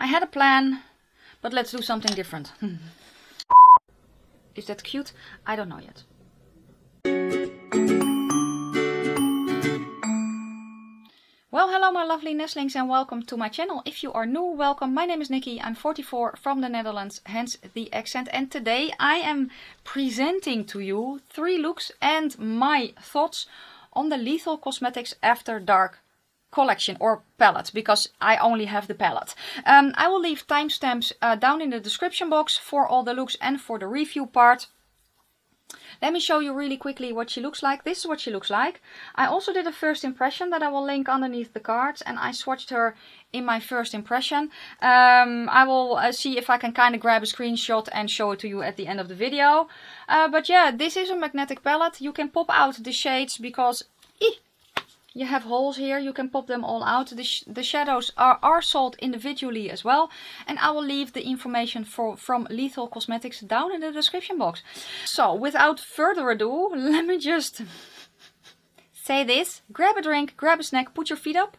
I had a plan, but let's do something different. Is that cute? I don't know yet. Well, hello my lovely nestlings and welcome to my channel. If you are new, welcome. My name is Nikki. I'm 44 from the Netherlands, hence the accent. And today I am presenting to you three looks and my thoughts on the Lethal Cosmetics After Dark collection or palette because I only have the palette. Um, I will leave timestamps uh, down in the description box for all the looks and for the review part. Let me show you really quickly what she looks like. This is what she looks like. I also did a first impression that I will link underneath the cards and I swatched her in my first impression. Um, I will uh, see if I can kind of grab a screenshot and show it to you at the end of the video. Uh, but yeah, this is a magnetic palette. You can pop out the shades because you have holes here, you can pop them all out. The, sh the shadows are, are sold individually as well. And I will leave the information for, from Lethal Cosmetics down in the description box. So without further ado, let me just say this. Grab a drink, grab a snack, put your feet up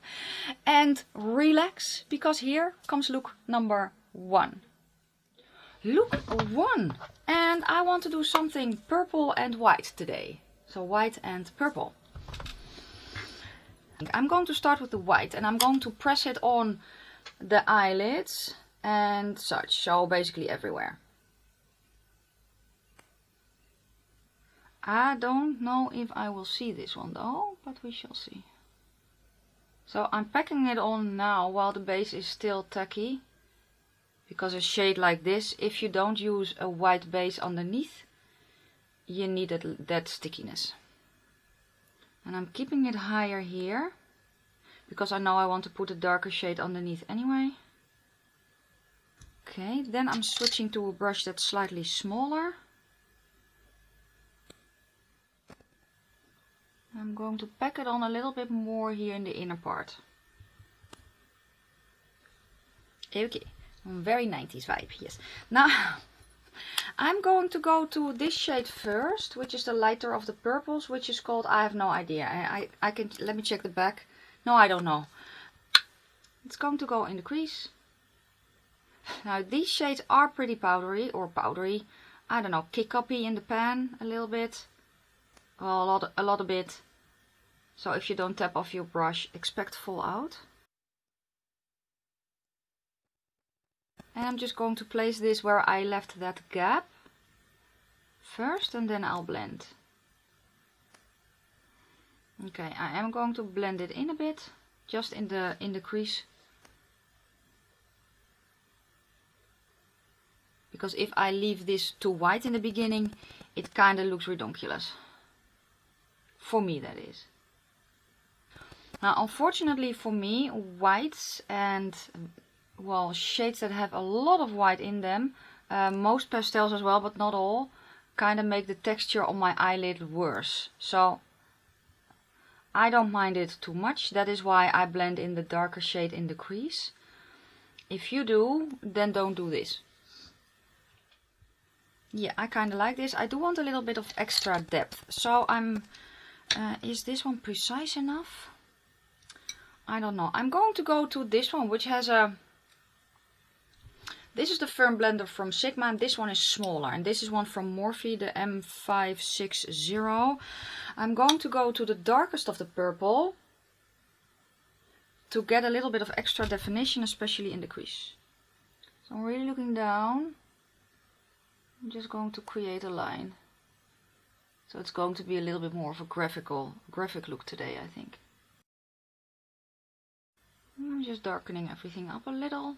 and relax. Because here comes look number one. Look one. And I want to do something purple and white today. So white and purple. I'm going to start with the white and I'm going to press it on the eyelids and such, so basically everywhere. I don't know if I will see this one though, but we shall see. So I'm packing it on now while the base is still tacky. Because a shade like this, if you don't use a white base underneath, you need that, that stickiness. And I'm keeping it higher here. Because I know I want to put a darker shade underneath anyway. Okay, then I'm switching to a brush that's slightly smaller. I'm going to pack it on a little bit more here in the inner part. Okay, very 90s vibe, yes. Now, I'm going to go to this shade first, which is the lighter of the purples, which is called, I have no idea. I, I, I can, let me check the back. No, I don't know. It's going to go in the crease. Now these shades are pretty powdery, or powdery. I don't know, kick uppy in the pan a little bit. Well, a lot, a lot of bit. So if you don't tap off your brush, expect fallout. And I'm just going to place this where I left that gap first and then I'll blend. Okay, I am going to blend it in a bit, just in the in the crease. Because if I leave this too white in the beginning, it kind of looks ridiculous. For me, that is. Now, unfortunately for me, whites and well, shades that have a lot of white in them, uh, most pastels as well, but not all, kind of make the texture on my eyelid worse. So I don't mind it too much. That is why I blend in the darker shade in the crease. If you do, then don't do this. Yeah, I kind of like this. I do want a little bit of extra depth. So I'm... Uh, is this one precise enough? I don't know. I'm going to go to this one, which has a this is the firm blender from Sigma and this one is smaller. And this is one from Morphe, the M560. I'm going to go to the darkest of the purple to get a little bit of extra definition, especially in the crease. So I'm really looking down. I'm just going to create a line. So it's going to be a little bit more of a graphical, graphic look today, I think. I'm just darkening everything up a little.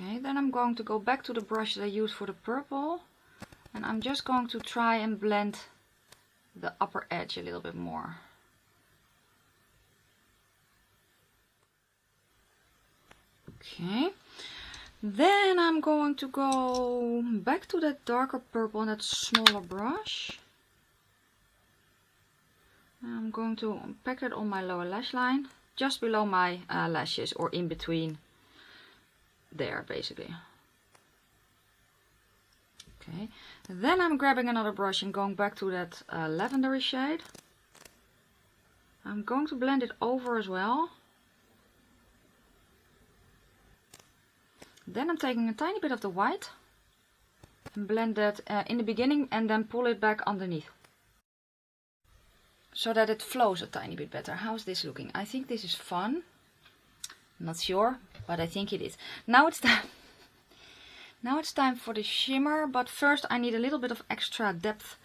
Okay, then I'm going to go back to the brush that I used for the purple. And I'm just going to try and blend the upper edge a little bit more. Okay, then I'm going to go back to that darker purple and that smaller brush. I'm going to pack it on my lower lash line, just below my uh, lashes or in between there basically. Okay, then I'm grabbing another brush and going back to that uh, lavendery shade. I'm going to blend it over as well. Then I'm taking a tiny bit of the white and blend that uh, in the beginning and then pull it back underneath. So that it flows a tiny bit better. How's this looking? I think this is fun. Not sure, but I think it is. Now it's time. Now it's time for the shimmer, but first I need a little bit of extra depth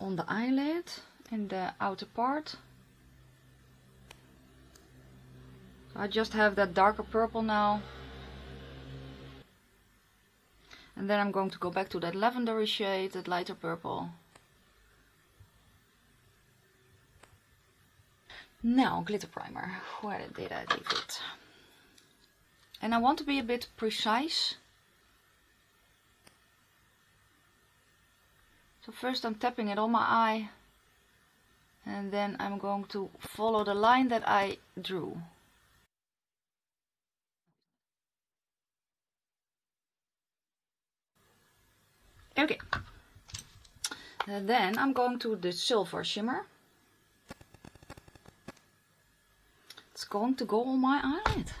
on the eyelid in the outer part. I just have that darker purple now. And then I'm going to go back to that lavendery shade, that lighter purple. Now, glitter primer. Where did I leave it? And I want to be a bit precise. So first I'm tapping it on my eye. And then I'm going to follow the line that I drew. Okay. And then I'm going to the silver shimmer. It's going to go on my eyelid.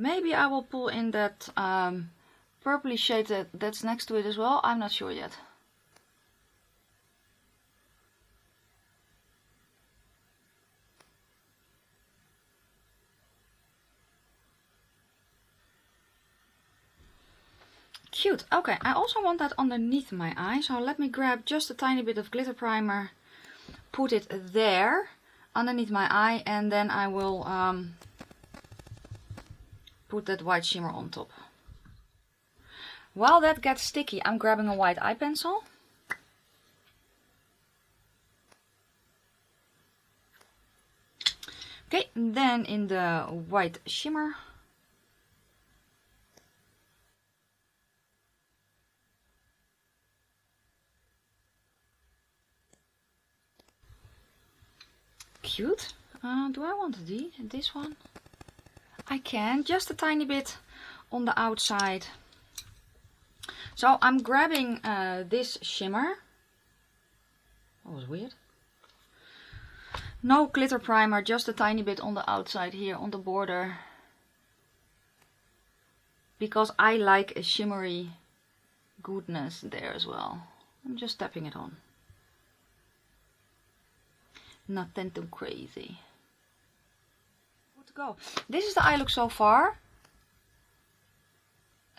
Maybe I will pull in that um, purpley shade that, that's next to it as well. I'm not sure yet. Cute. Okay, I also want that underneath my eye. So let me grab just a tiny bit of glitter primer, put it there underneath my eye and then I will um, put that white shimmer on top. While that gets sticky, I'm grabbing a white eye pencil. Okay, then in the white shimmer, cute. Uh, do I want the, this one? I can, just a tiny bit on the outside. So I'm grabbing uh, this shimmer. That was weird. No glitter primer, just a tiny bit on the outside here on the border. Because I like a shimmery goodness there as well. I'm just tapping it on. Nothing too crazy. Go. This is the eye look so far.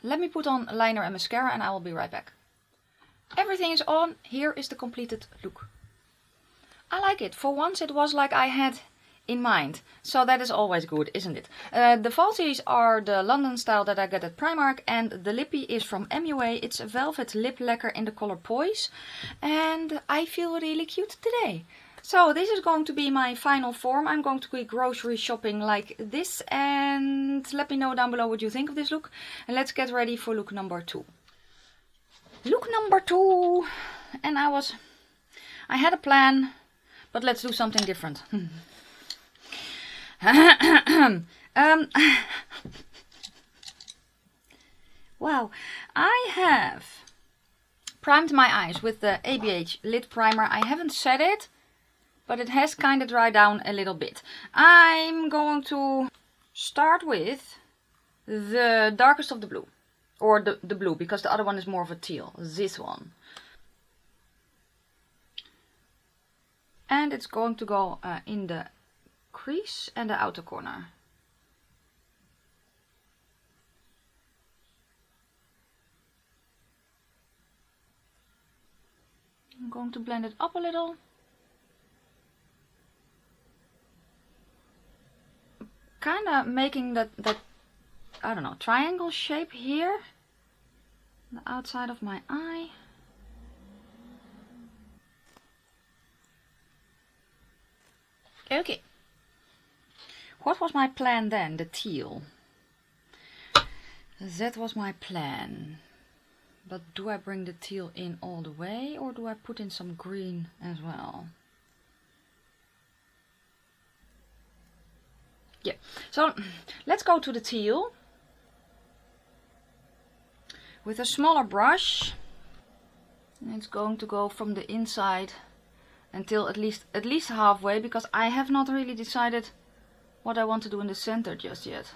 Let me put on liner and mascara and I will be right back. Everything is on. Here is the completed look. I like it. For once it was like I had in mind. So that is always good, isn't it? Uh, the falsies are the London style that I get at Primark and the lippy is from MUA. It's a velvet lip lacquer in the color Poise and I feel really cute today. So this is going to be my final form. I'm going to be grocery shopping like this and let me know down below what you think of this look. And let's get ready for look number two. Look number two. And I was, I had a plan, but let's do something different. um, wow, I have primed my eyes with the ABH lid primer. I haven't set it but it has kind of dried down a little bit. I'm going to start with the darkest of the blue. Or the, the blue, because the other one is more of a teal. This one. And it's going to go uh, in the crease and the outer corner. I'm going to blend it up a little. Kind of making that, that, I don't know, triangle shape here. The outside of my eye. Okay. What was my plan then? The teal. That was my plan. But do I bring the teal in all the way or do I put in some green as well? Yeah, so let's go to the teal. With a smaller brush, And it's going to go from the inside until at least at least halfway because I have not really decided what I want to do in the center just yet.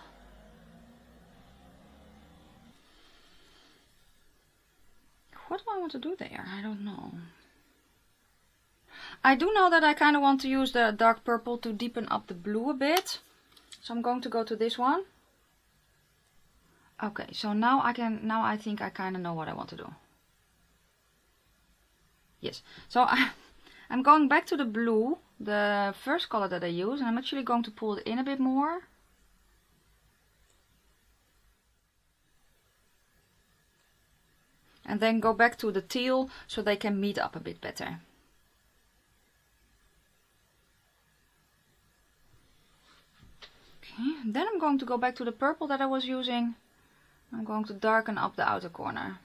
What do I want to do there? I don't know. I do know that I kind of want to use the dark purple to deepen up the blue a bit. So I'm going to go to this one. Okay, so now I can, now I think I kind of know what I want to do. Yes, so I'm going back to the blue, the first color that I use, and I'm actually going to pull it in a bit more. And then go back to the teal so they can meet up a bit better. Okay, then I'm going to go back to the purple that I was using. I'm going to darken up the outer corner.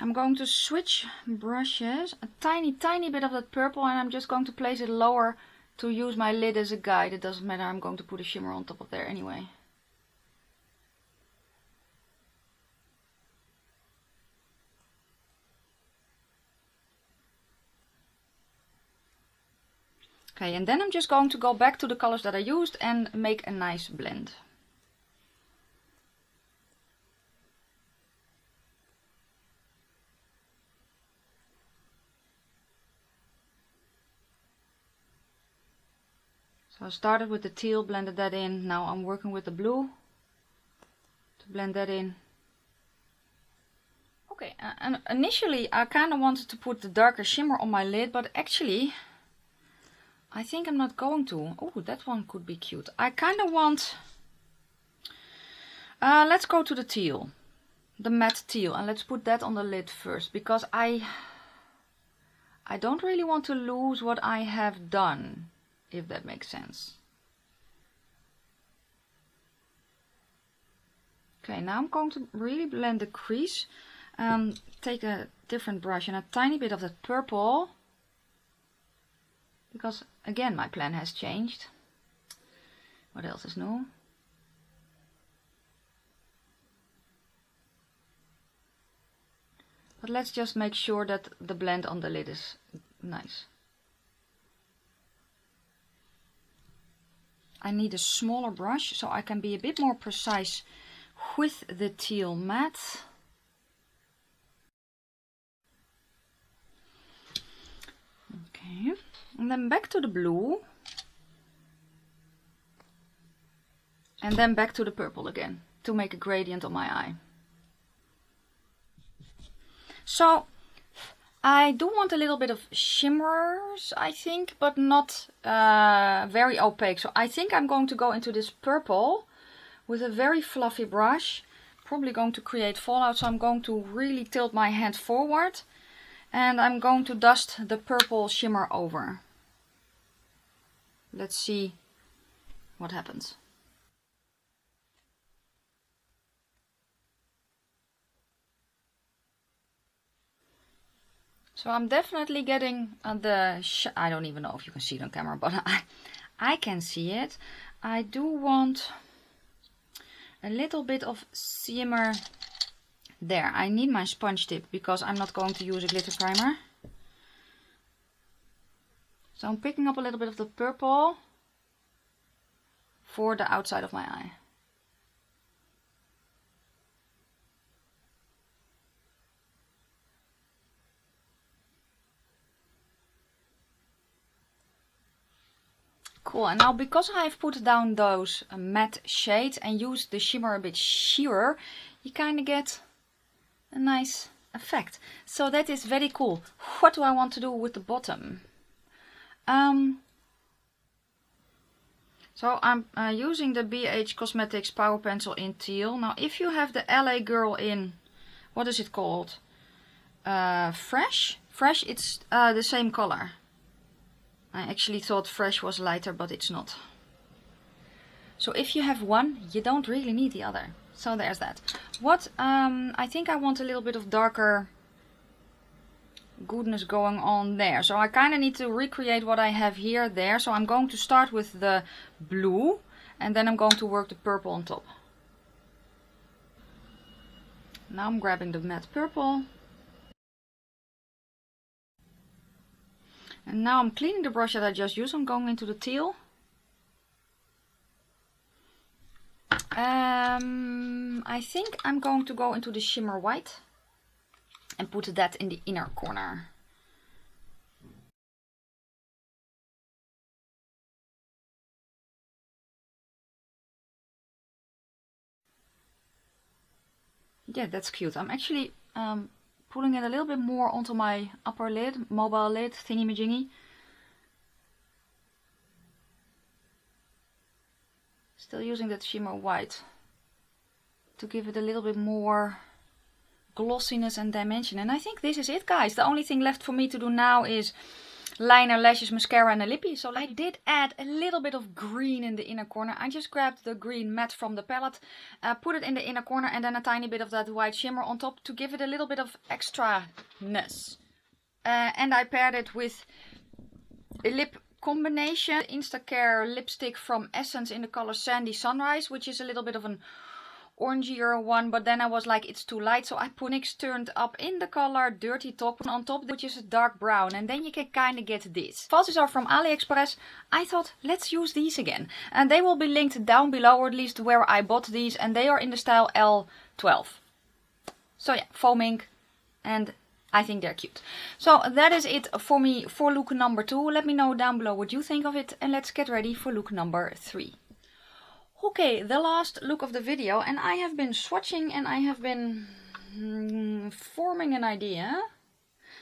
I'm going to switch brushes, a tiny, tiny bit of that purple, and I'm just going to place it lower to use my lid as a guide. It doesn't matter, I'm going to put a shimmer on top of there anyway. Okay, and then I'm just going to go back to the colors that I used and make a nice blend. So I started with the teal, blended that in. Now I'm working with the blue to blend that in. Okay, uh, and initially I kind of wanted to put the darker shimmer on my lid, but actually I think I'm not going to. Oh, that one could be cute. I kind of want... Uh, let's go to the teal. The matte teal. And let's put that on the lid first. Because I... I don't really want to lose what I have done. If that makes sense. Okay, now I'm going to really blend the crease. Um, take a different brush and a tiny bit of that purple because again my plan has changed. What else is new? But let's just make sure that the blend on the lid is nice. I need a smaller brush so I can be a bit more precise with the teal matte. Okay. And then back to the blue. And then back to the purple again to make a gradient on my eye. So I do want a little bit of shimmers, I think, but not uh, very opaque. So I think I'm going to go into this purple with a very fluffy brush. Probably going to create fallout, so I'm going to really tilt my hand forward and I'm going to dust the purple shimmer over. Let's see what happens. So I'm definitely getting the, I don't even know if you can see it on camera, but I, I can see it. I do want a little bit of shimmer there, I need my sponge tip because I'm not going to use a glitter primer. So I'm picking up a little bit of the purple for the outside of my eye. Cool, and now because I've put down those matte shades and used the shimmer a bit sheerer, you kind of get a nice effect. So that is very cool. What do I want to do with the bottom? Um, so I'm uh, using the BH Cosmetics Power Pencil in teal. Now if you have the LA Girl in, what is it called? Uh, fresh? Fresh, it's uh, the same color. I actually thought Fresh was lighter, but it's not. So if you have one, you don't really need the other. So there's that. What, um, I think I want a little bit of darker goodness going on there. So I kind of need to recreate what I have here, there. So I'm going to start with the blue and then I'm going to work the purple on top. Now I'm grabbing the matte purple. And now I'm cleaning the brush that I just used. I'm going into the teal. Um, I think I'm going to go into the shimmer white and put that in the inner corner. Yeah, that's cute. I'm actually um, pulling it a little bit more onto my upper lid, mobile lid, thingy majingy. Still using that shimmer white to give it a little bit more glossiness and dimension. And I think this is it guys. The only thing left for me to do now is liner, lashes, mascara and a lippy. So I did add a little bit of green in the inner corner. I just grabbed the green matte from the palette, uh, put it in the inner corner and then a tiny bit of that white shimmer on top to give it a little bit of extra-ness. Uh, and I paired it with a lip combination Instacare lipstick from Essence in the color Sandy Sunrise, which is a little bit of an orangier one but then I was like it's too light so I put Punix turned up in the color Dirty Top on top which is a dark brown and then you can kind of get this. Falsies are from AliExpress. I thought let's use these again and they will be linked down below or at least where I bought these and they are in the style L12. So yeah, foaming and I think they're cute. So that is it for me for look number two. Let me know down below what you think of it and let's get ready for look number three. Okay, the last look of the video and I have been swatching and I have been mm, forming an idea.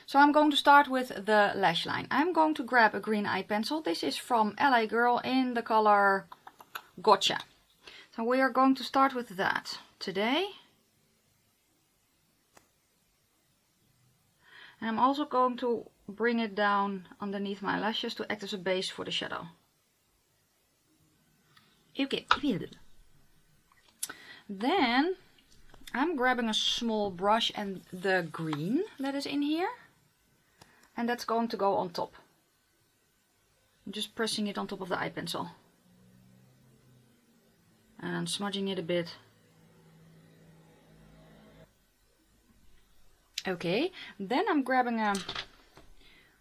So I'm going to start with the lash line. I'm going to grab a green eye pencil. This is from LA Girl in the color Gotcha. So we are going to start with that today. And I'm also going to bring it down underneath my lashes to act as a base for the shadow. Okay, then I'm grabbing a small brush and the green that is in here. And that's going to go on top. I'm just pressing it on top of the eye pencil. And smudging it a bit. Okay, then I'm grabbing a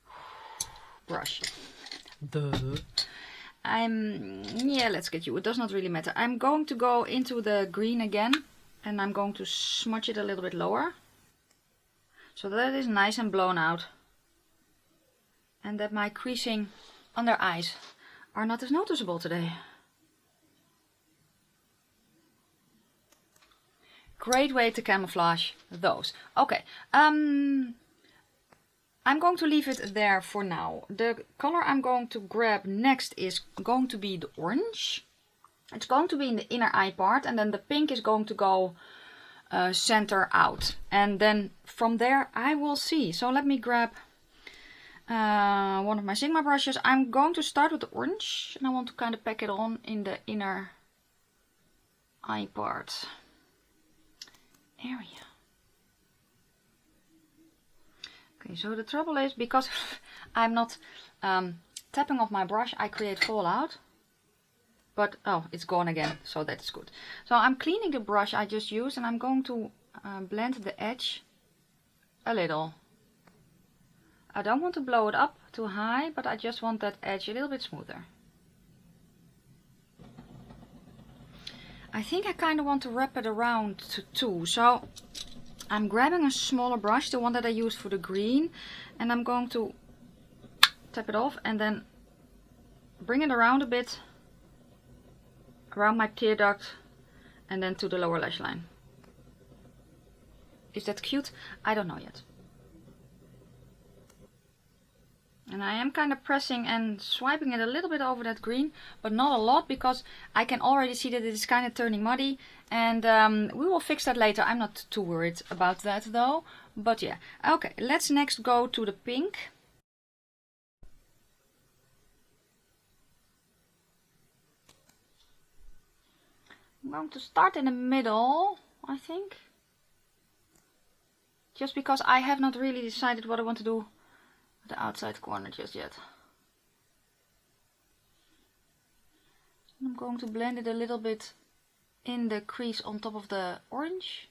brush. The I'm, yeah, let's get you. It does not really matter. I'm going to go into the green again and I'm going to smudge it a little bit lower. So that is nice and blown out. And that my creasing under eyes are not as noticeable today. Great way to camouflage those. Okay, um, I'm going to leave it there for now. The color I'm going to grab next is going to be the orange. It's going to be in the inner eye part and then the pink is going to go uh, center out. And then from there I will see. So let me grab uh, one of my Sigma brushes. I'm going to start with the orange and I want to kind of pack it on in the inner eye part area. Okay, so the trouble is because I'm not um, tapping off my brush, I create fallout. But, oh, it's gone again, so that's good. So I'm cleaning the brush I just used and I'm going to uh, blend the edge a little. I don't want to blow it up too high, but I just want that edge a little bit smoother. I think I kind of want to wrap it around to two, so I'm grabbing a smaller brush, the one that I used for the green, and I'm going to tap it off and then bring it around a bit around my tear duct and then to the lower lash line. Is that cute? I don't know yet. And I am kind of pressing and swiping it a little bit over that green, but not a lot because I can already see that it is kind of turning muddy. And um, we will fix that later. I'm not too worried about that though. But yeah, okay, let's next go to the pink. I'm going to start in the middle, I think. Just because I have not really decided what I want to do the outside corner just yet. I'm going to blend it a little bit in the crease on top of the orange.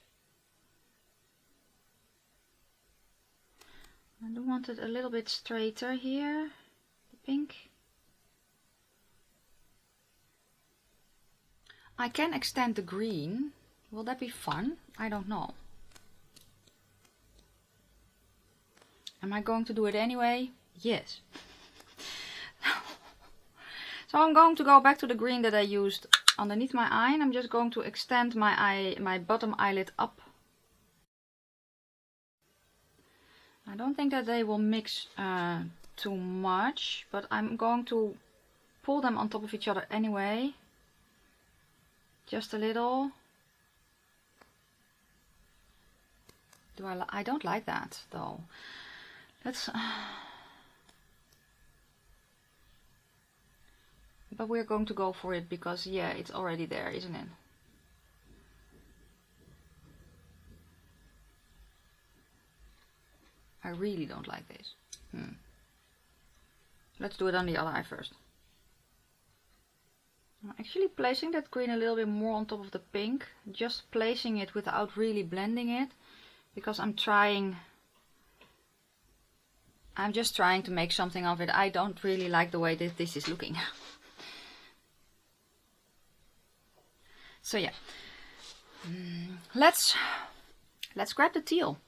I do want it a little bit straighter here, the pink. I can extend the green. Will that be fun? I don't know. Am I going to do it anyway? Yes. so I'm going to go back to the green that I used underneath my eye and I'm just going to extend my eye, my bottom eyelid up. I don't think that they will mix uh, too much, but I'm going to pull them on top of each other anyway. Just a little. Do I? I don't like that though. Let's. but we're going to go for it because yeah, it's already there, isn't it? I really don't like this. Hmm. Let's do it on the other eye first. I'm actually placing that green a little bit more on top of the pink. Just placing it without really blending it. Because I'm trying... I'm just trying to make something of it. I don't really like the way that this is looking. so yeah. Mm, let's let's grab the teal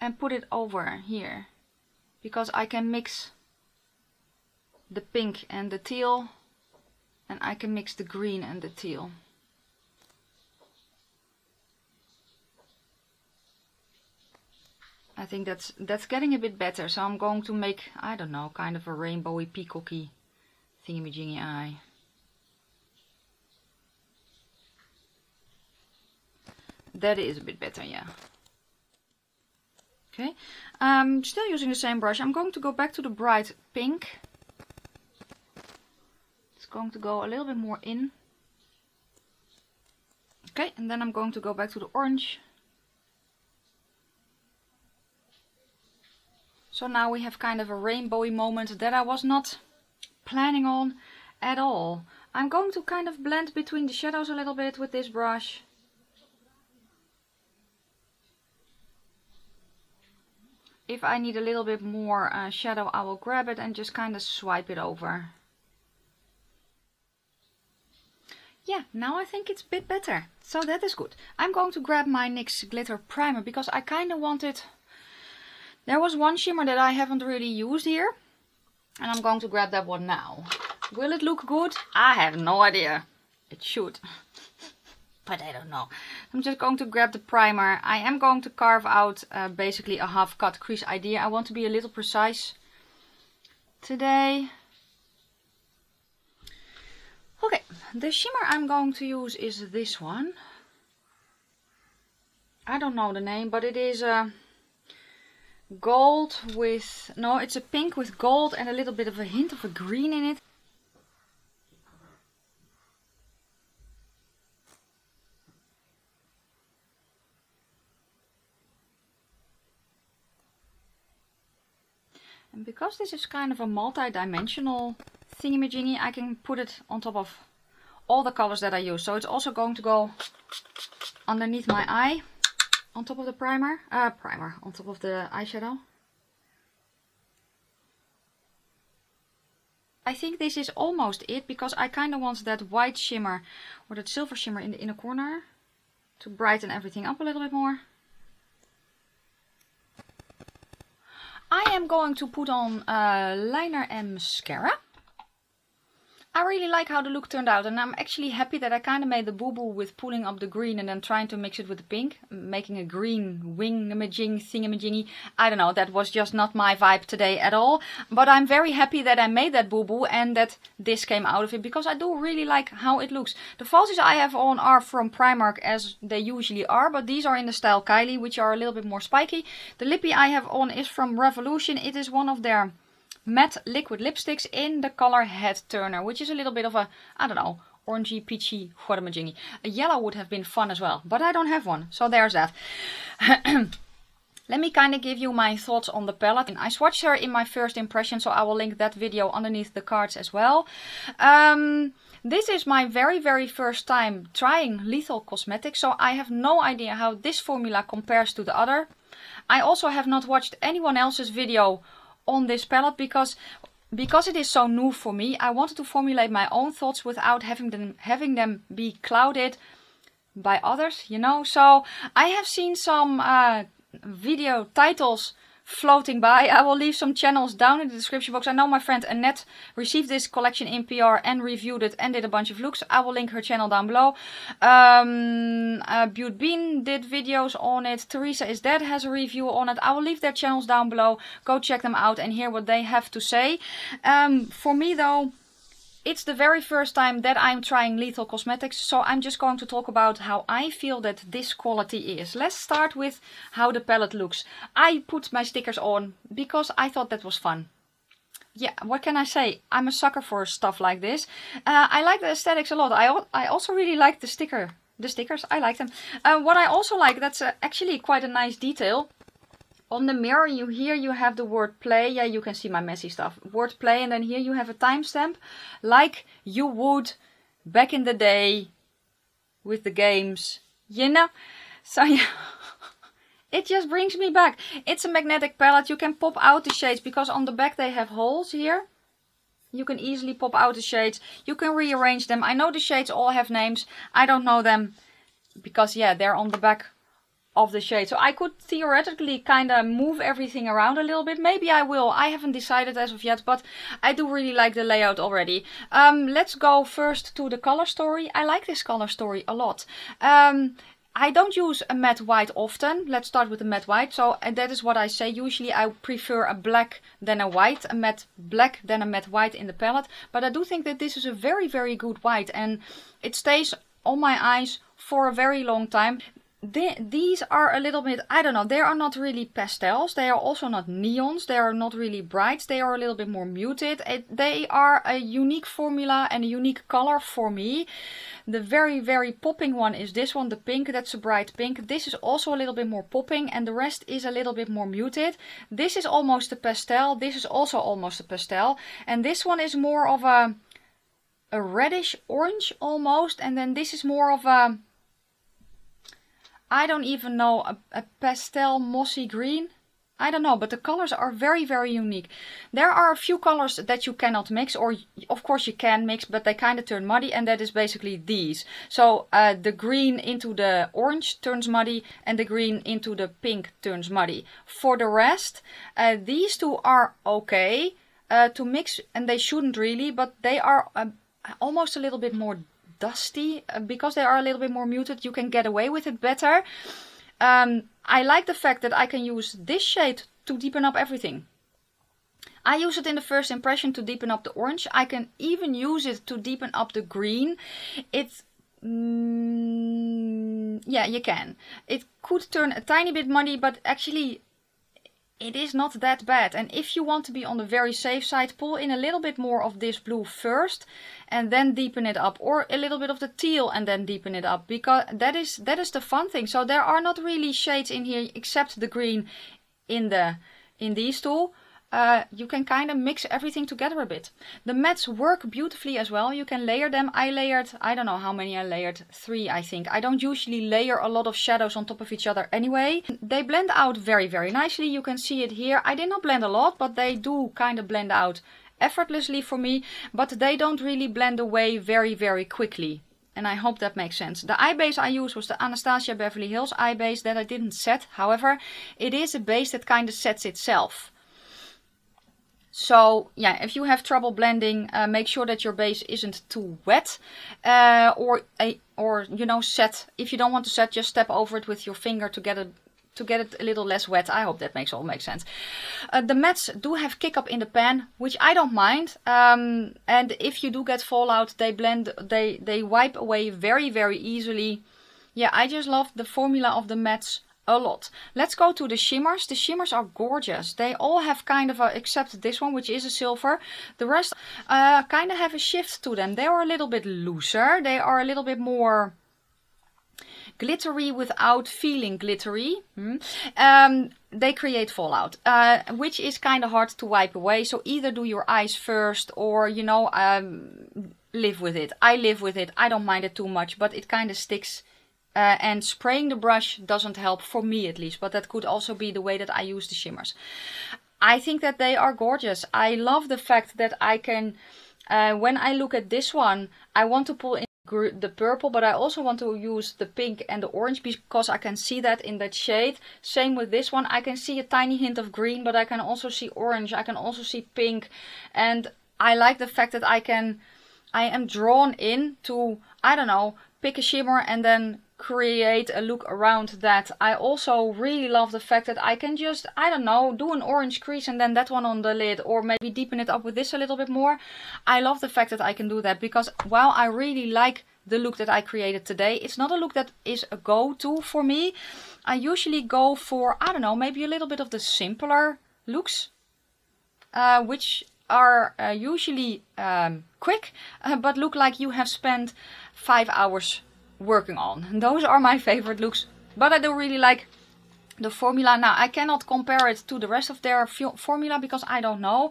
and put it over here because I can mix the pink and the teal and I can mix the green and the teal. I think that's that's getting a bit better so I'm going to make I don't know kind of a rainbowy peacocky thingy Genie eye. That is a bit better yeah. Okay, um, still using the same brush. I'm going to go back to the bright pink. It's going to go a little bit more in. Okay, and then I'm going to go back to the orange. So now we have kind of a rainbowy moment that I was not planning on at all. I'm going to kind of blend between the shadows a little bit with this brush. if I need a little bit more uh, shadow, I will grab it and just kind of swipe it over. Yeah, now I think it's a bit better. So that is good. I'm going to grab my NYX Glitter Primer because I kind of wanted... There was one shimmer that I haven't really used here. And I'm going to grab that one now. Will it look good? I have no idea. It should. but I don't know. I'm just going to grab the primer. I am going to carve out uh, basically a half cut crease idea. I want to be a little precise today. Okay, the shimmer I'm going to use is this one. I don't know the name, but it is a gold with, no, it's a pink with gold and a little bit of a hint of a green in it. And because this is kind of a multi-dimensional thingy-majiggy, I can put it on top of all the colors that I use. So it's also going to go underneath my eye, on top of the primer, uh, primer, on top of the eyeshadow. I think this is almost it because I kind of want that white shimmer or that silver shimmer in the inner corner to brighten everything up a little bit more. I am going to put on uh, liner and mascara. I really like how the look turned out and I'm actually happy that I kind of made the boo-boo with pulling up the green and then trying to mix it with the pink. Making a green wing-a-majing thingamajingy. I don't know, that was just not my vibe today at all. But I'm very happy that I made that boo-boo and that this came out of it because I do really like how it looks. The falsies I have on are from Primark as they usually are, but these are in the style Kylie, which are a little bit more spiky. The lippy I have on is from Revolution. It is one of their matte liquid lipsticks in the color Head Turner, which is a little bit of a, I don't know, orangey, peachy, whatamajingy. A yellow would have been fun as well, but I don't have one, so there's that. Let me kind of give you my thoughts on the palette. I swatched her in my first impression, so I will link that video underneath the cards as well. Um, this is my very very first time trying Lethal Cosmetics, so I have no idea how this formula compares to the other. I also have not watched anyone else's video on this palette because because it is so new for me, I wanted to formulate my own thoughts without having them having them be clouded by others, you know. So I have seen some uh, video titles floating by. I will leave some channels down in the description box. I know my friend Annette received this collection in PR and reviewed it and did a bunch of looks. I will link her channel down below. Um, uh, Batty Bean did videos on it. Theresa is Dead has a review on it. I will leave their channels down below. Go check them out and hear what they have to say. Um, for me though, it's the very first time that I'm trying Lethal Cosmetics, so I'm just going to talk about how I feel that this quality is. Let's start with how the palette looks. I put my stickers on because I thought that was fun. Yeah, what can I say? I'm a sucker for stuff like this. Uh, I like the aesthetics a lot. I, I also really like the sticker. The stickers, I like them. Uh, what I also like, that's uh, actually quite a nice detail on the mirror you here you have the word play. Yeah you can see my messy stuff. Word play and then here you have a timestamp like you would back in the day with the games you know? So yeah it just brings me back. It's a magnetic palette. You can pop out the shades because on the back they have holes here. You can easily pop out the shades. You can rearrange them. I know the shades all have names. I don't know them because yeah they're on the back of the shade. So I could theoretically kind of move everything around a little bit. Maybe I will. I haven't decided as of yet, but I do really like the layout already. Um, let's go first to the color story. I like this color story a lot. Um, I don't use a matte white often. Let's start with the matte white. So that is what I say. Usually I prefer a black than a white, a matte black than a matte white in the palette. But I do think that this is a very, very good white and it stays on my eyes for a very long time the, these are a little bit, I don't know, they are not really pastels. They are also not neons. They are not really bright. They are a little bit more muted. It, they are a unique formula and a unique color for me. The very, very popping one is this one, the pink. That's a bright pink. This is also a little bit more popping and the rest is a little bit more muted. This is almost a pastel. This is also almost a pastel. And this one is more of a, a reddish orange almost. And then this is more of a I don't even know, a, a pastel mossy green. I don't know, but the colors are very, very unique. There are a few colors that you cannot mix, or of course you can mix, but they kind of turn muddy, and that is basically these. So uh, the green into the orange turns muddy, and the green into the pink turns muddy. For the rest, uh, these two are okay uh, to mix, and they shouldn't really, but they are uh, almost a little bit more dusty. Uh, because they are a little bit more muted, you can get away with it better. Um, I like the fact that I can use this shade to deepen up everything. I use it in the first impression to deepen up the orange. I can even use it to deepen up the green. It's mm, yeah, you can. It could turn a tiny bit muddy, but actually it is not that bad. And if you want to be on the very safe side, pull in a little bit more of this blue first and then deepen it up. Or a little bit of the teal and then deepen it up. Because that is that is the fun thing. So there are not really shades in here except the green in the in these two uh, you can kind of mix everything together a bit. The mattes work beautifully as well. You can layer them. I layered, I don't know how many I layered, three I think. I don't usually layer a lot of shadows on top of each other anyway. They blend out very, very nicely. You can see it here. I did not blend a lot, but they do kind of blend out effortlessly for me. But they don't really blend away very, very quickly. And I hope that makes sense. The eye base I used was the Anastasia Beverly Hills eye base that I didn't set. However, it is a base that kind of sets itself. So yeah, if you have trouble blending, uh, make sure that your base isn't too wet uh, or a, or you know set. If you don't want to set, just step over it with your finger to get it to get it a little less wet. I hope that makes all makes sense. Uh, the mattes do have kick up in the pan, which I don't mind. Um, and if you do get fallout, they blend, they they wipe away very very easily. Yeah, I just love the formula of the mattes a lot. Let's go to the shimmers. The shimmers are gorgeous. They all have kind of a, except this one, which is a silver. The rest uh, kind of have a shift to them. They are a little bit looser. They are a little bit more glittery without feeling glittery. Hmm. Um, they create fallout, uh, which is kind of hard to wipe away. So either do your eyes first or, you know, um, live with it. I live with it. I don't mind it too much, but it kind of sticks. Uh, and spraying the brush doesn't help, for me at least, but that could also be the way that I use the shimmers. I think that they are gorgeous. I love the fact that I can, uh, when I look at this one, I want to pull in the purple, but I also want to use the pink and the orange because I can see that in that shade. Same with this one. I can see a tiny hint of green, but I can also see orange. I can also see pink. And I like the fact that I can, I am drawn in to, I don't know, pick a shimmer and then create a look around that. I also really love the fact that I can just, I don't know, do an orange crease and then that one on the lid or maybe deepen it up with this a little bit more. I love the fact that I can do that because while I really like the look that I created today, it's not a look that is a go-to for me. I usually go for, I don't know, maybe a little bit of the simpler looks, uh, which are uh, usually um, quick, uh, but look like you have spent five hours working on. Those are my favorite looks. But I do really like the formula. Now, I cannot compare it to the rest of their formula because I don't know.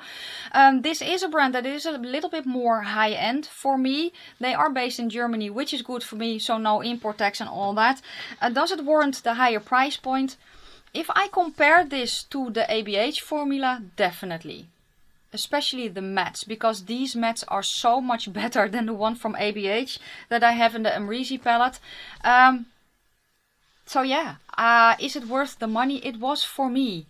Um, this is a brand that is a little bit more high-end for me. They are based in Germany, which is good for me, so no import tax and all that. Uh, does it warrant the higher price point? If I compare this to the ABH formula, definitely especially the mattes because these mattes are so much better than the one from ABH that I have in the Amrezy palette. Um, so yeah, uh, is it worth the money? It was for me.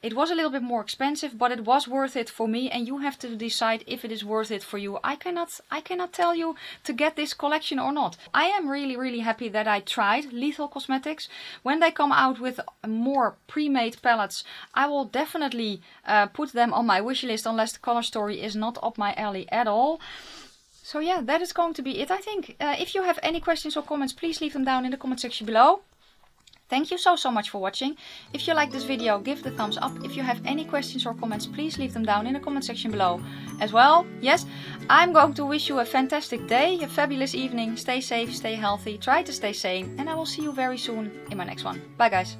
It was a little bit more expensive, but it was worth it for me and you have to decide if it is worth it for you. I cannot I cannot tell you to get this collection or not. I am really really happy that I tried Lethal Cosmetics. When they come out with more pre-made palettes, I will definitely uh, put them on my wish list unless the color story is not up my alley at all. So yeah, that is going to be it I think. Uh, if you have any questions or comments, please leave them down in the comment section below. Thank you so, so much for watching. If you like this video, give the thumbs up. If you have any questions or comments, please leave them down in the comment section below as well. Yes, I'm going to wish you a fantastic day, a fabulous evening. Stay safe, stay healthy, try to stay sane. And I will see you very soon in my next one. Bye guys.